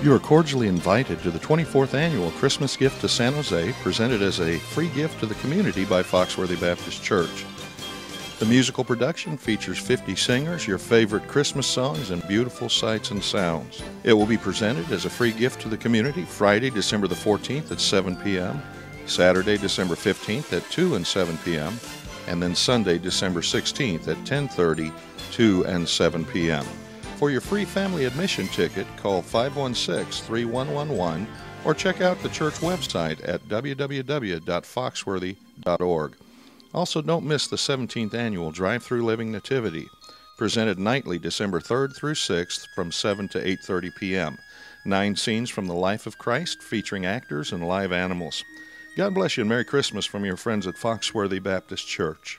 You are cordially invited to the 24th annual Christmas Gift to San Jose, presented as a free gift to the community by Foxworthy Baptist Church. The musical production features 50 singers, your favorite Christmas songs, and beautiful sights and sounds. It will be presented as a free gift to the community Friday, December the 14th at 7 p.m., Saturday, December 15th at 2 and 7 p.m., and then Sunday, December 16th at 10:30, 2 and 7 p.m. For your free family admission ticket, call 516-3111 or check out the church website at www.foxworthy.org. Also, don't miss the 17th annual Drive Through Living Nativity, presented nightly December 3rd through 6th from 7 to 8:30 p.m. Nine scenes from the life of Christ featuring actors and live animals. God bless you and Merry Christmas from your friends at Foxworthy Baptist Church.